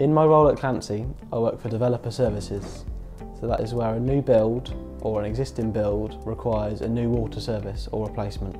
In my role at Clancy, I work for developer services. So that is where a new build or an existing build requires a new water service or replacement.